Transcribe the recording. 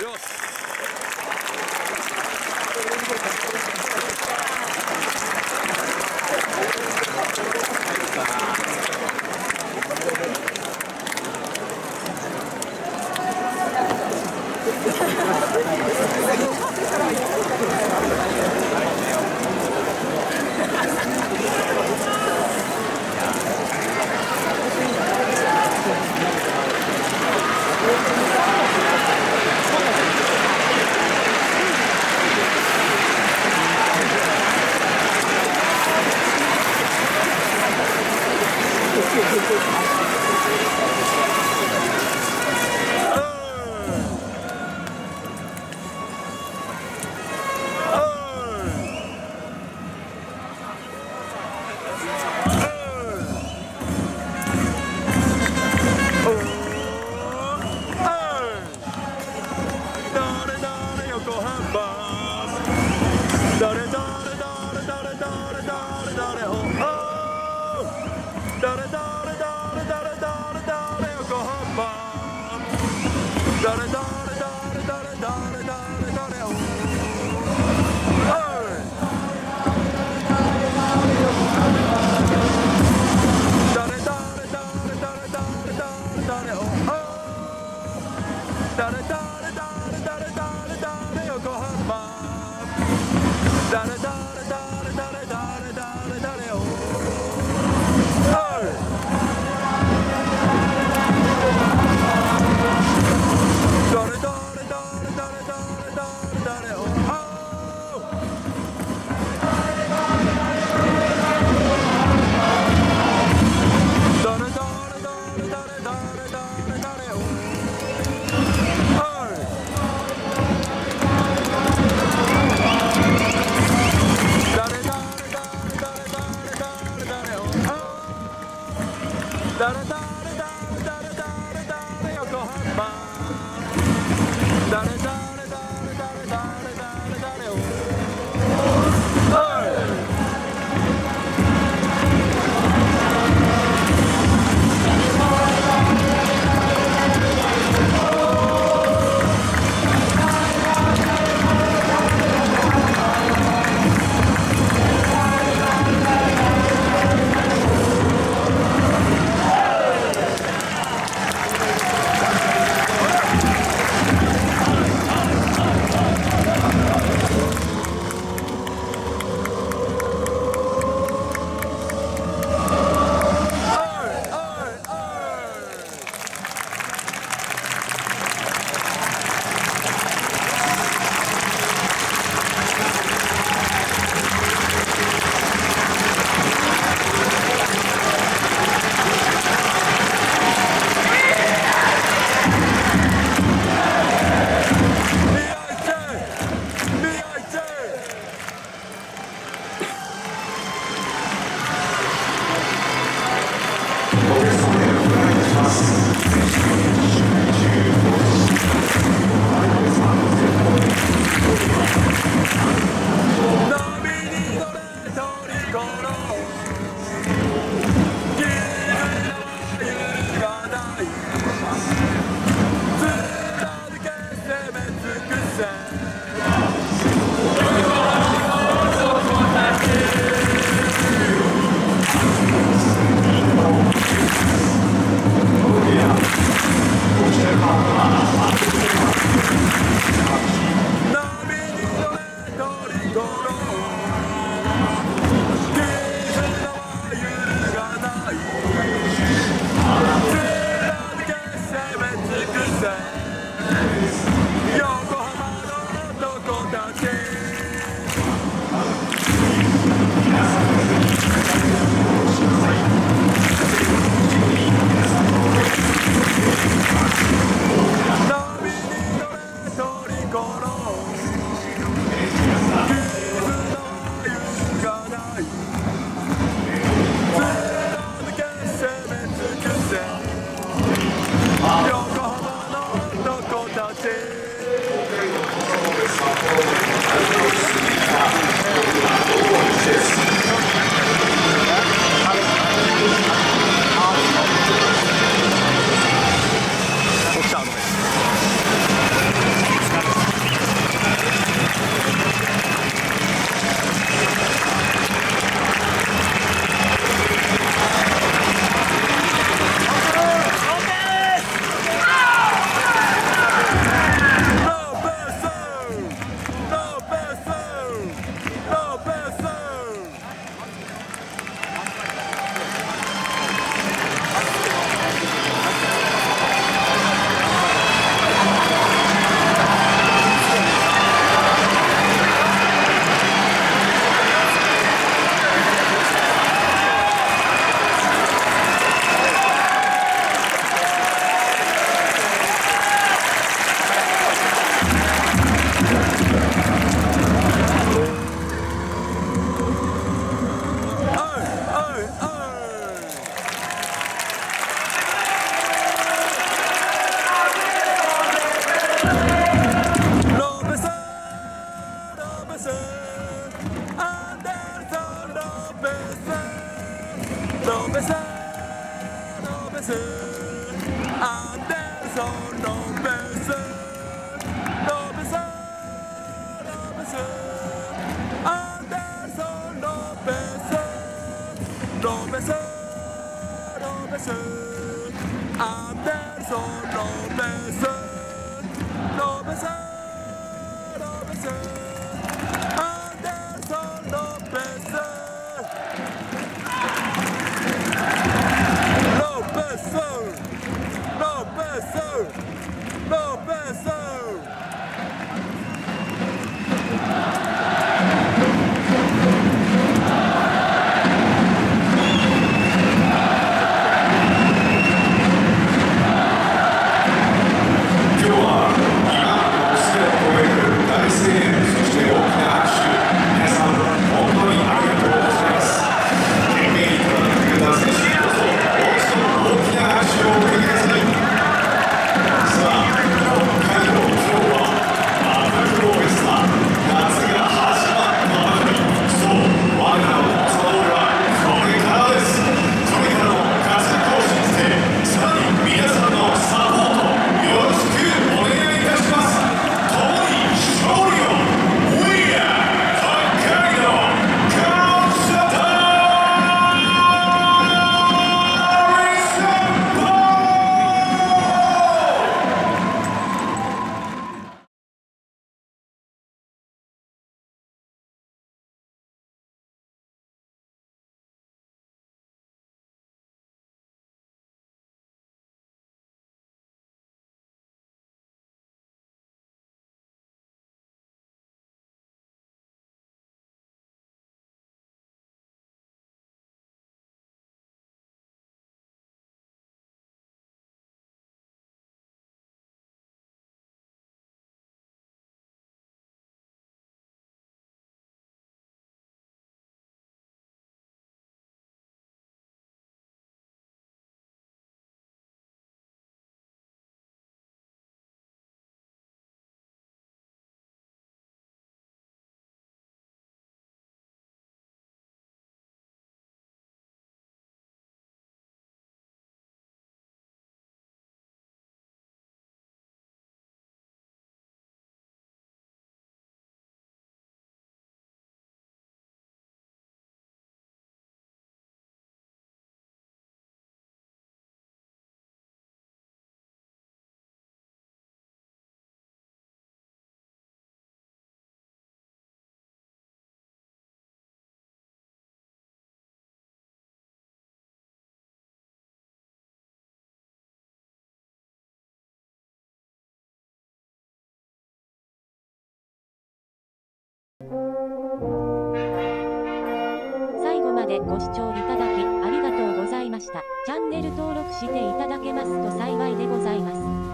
Yes. done it all. 最後までご視聴いただきありがとうございました。チャンネル登録していただけますと幸いでございます。